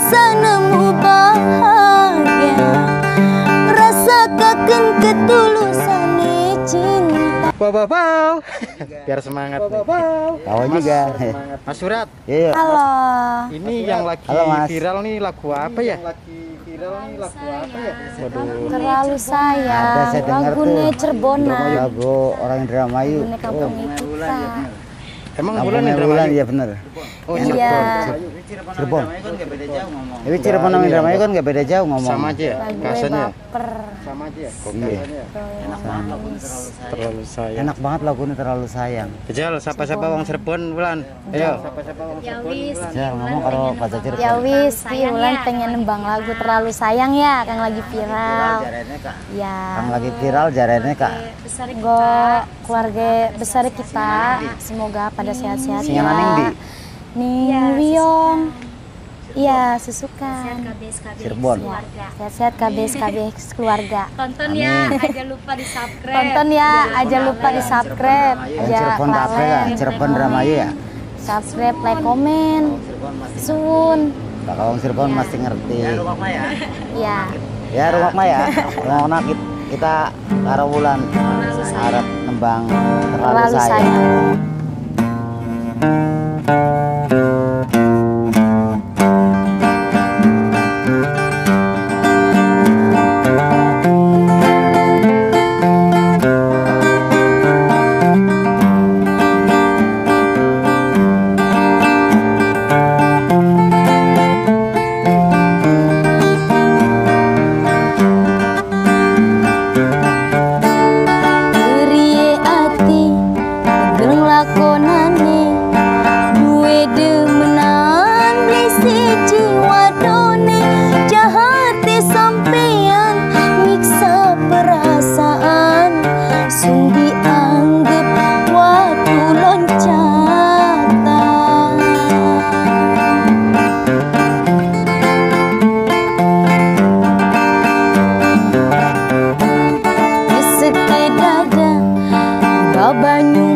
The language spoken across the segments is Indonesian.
bisa nemu bahagia Rasakan ketulusan cinta Wow, wow, wow. Biar semangat. Wow, wow, Tahu juga. Mas Surat, Iya. Halo ini yang lagi Halo, Mas. viral nih lagu apa ya? Lagi viral nih lagu apa ya? Waduh. Terlalu Ada sayang saya dengar Lagu tuh. Cirebona Lagu orang Indramayu. Ini kampung kita Emang Kampung bulan bulan Indramayu? iya bener. Oh, Iya Cirebon. Tapi Cirebon sama Indramayu kan nggak beda jauh ngomong. Sama aja ya? Lagu Bahasanya baper sama aja ya? Iya. Terlalu sayang. Enak banget lagunya terlalu sayang. Kejal, siapa-siapa wong Cirebon bulan. Ayo. Jangan ngomong kalau bahasa Cirebon. Ya wis, Ki Ulan pengen nembang lagu terlalu sayang ya, kang lagi viral. Ya, Yang lagi viral jarene kak. go keluarga besar kita, semoga pada sehat-sehat Singan ya. aning di? Ning Wiyong. Iya, susukan. Cirebon. Sehat-sehat KBS KBS keluarga. Tonton ya, aja lupa di subscribe. Tonton ya, aja lupa di subscribe, aja Cirebon kafe lah, Cirebon Indramayu ya. subscribe, like, komen, sun, Kalau orang Cirebon pasti ngerti. ya. Ya rumah mah ya. Rumah anak kita, kita karo bulan harap nembang terlalu Terlalu sayang. Sayang. Rie Bye.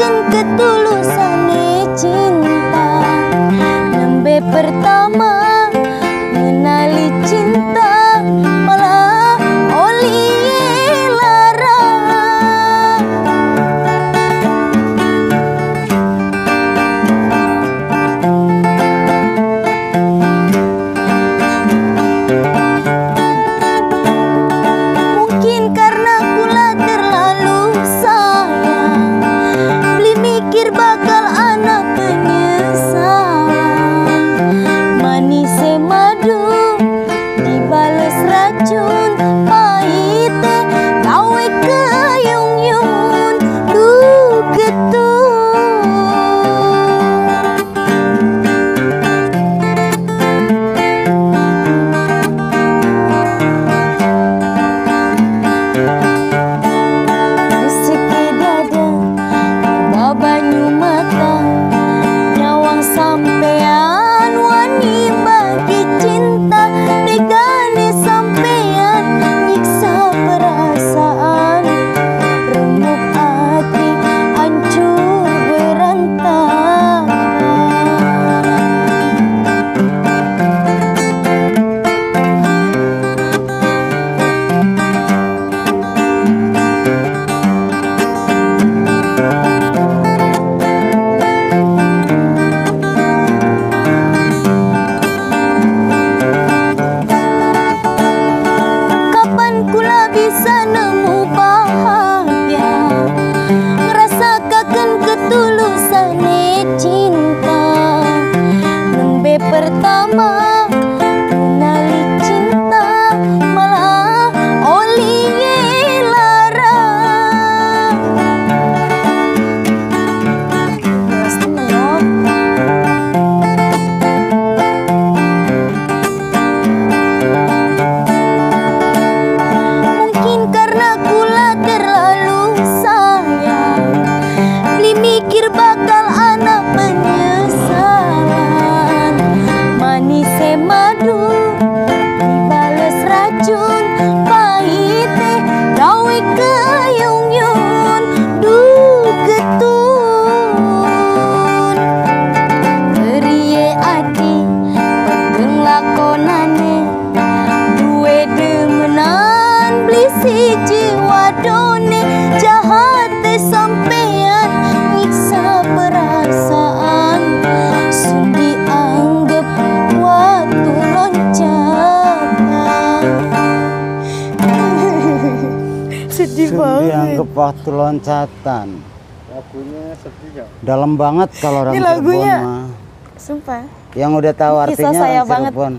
Rasakan ketulusan cinta Nembe pertama manis Batu loncatan. Lagunya sedih ya. Dalam banget kalau orang Ini Cirebon lagunya. mah. Sumpah. Yang udah tahu Kisah artinya saya orang banget. Cirebon.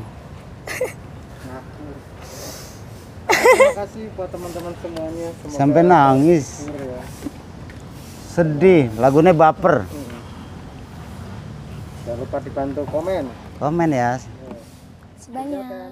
Terima kasih buat teman-teman semuanya. Semoga Sampai nangis. ya. Sedih, lagunya baper. Jangan lupa dibantu komen. Komen ya. Sebanyak. Silakan.